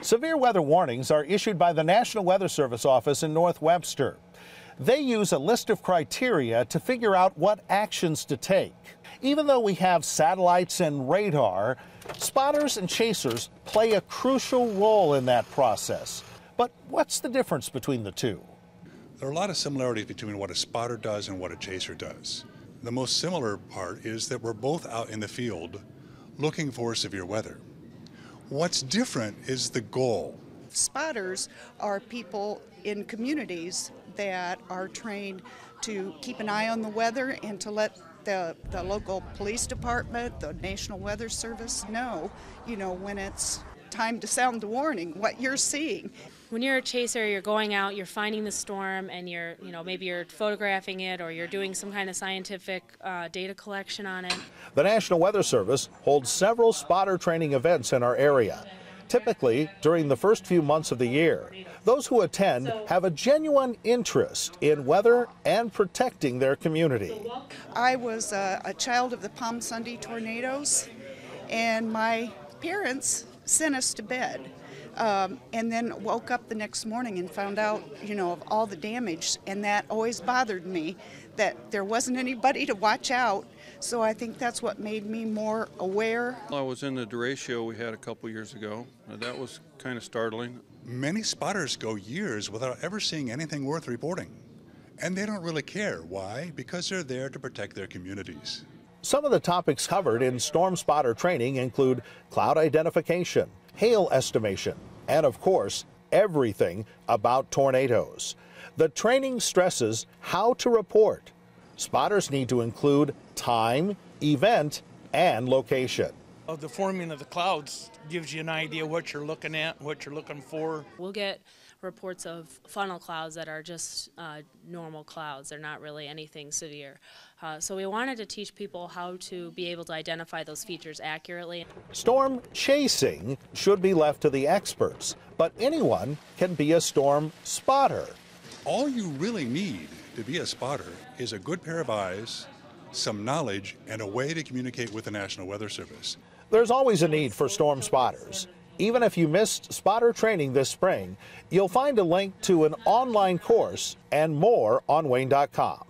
Severe weather warnings are issued by the National Weather Service office in North Webster. They use a list of criteria to figure out what actions to take. Even though we have satellites and radar, spotters and chasers play a crucial role in that process. But what's the difference between the two? There are a lot of similarities between what a spotter does and what a chaser does. The most similar part is that we're both out in the field looking for severe weather. What's different is the goal. Spotters are people in communities that are trained to keep an eye on the weather and to let the, the local police department, the National Weather Service know, you know, when it's time to sound the warning, what you're seeing. When you're a chaser, you're going out, you're finding the storm, and you're, you know, maybe you're photographing it or you're doing some kind of scientific uh, data collection on it. The National Weather Service holds several spotter training events in our area, typically during the first few months of the year. Those who attend have a genuine interest in weather and protecting their community. I was a, a child of the Palm Sunday tornadoes, and my parents sent us to bed. Um, and then woke up the next morning and found out, you know, of all the damage, and that always bothered me that there wasn't anybody to watch out. So I think that's what made me more aware. I was in the derecho we had a couple years ago. That was kind of startling. Many spotters go years without ever seeing anything worth reporting. And they don't really care. Why? Because they're there to protect their communities. Some of the topics covered in storm spotter training include cloud identification, hail estimation, and of course, everything about tornadoes. The training stresses how to report. Spotters need to include time, event, and location. The forming of the clouds gives you an idea what you're looking at, what you're looking for. We'll get reports of funnel clouds that are just uh, normal clouds. They're not really anything severe. Uh, so we wanted to teach people how to be able to identify those features accurately. Storm chasing should be left to the experts, but anyone can be a storm spotter. All you really need to be a spotter is a good pair of eyes, some knowledge, and a way to communicate with the National Weather Service. There's always a need for storm spotters. Even if you missed spotter training this spring, you'll find a link to an online course and more on WANE.com.